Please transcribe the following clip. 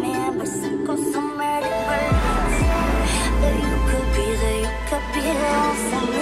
man, we're somewhere to burn. There you could be, there you could be, there.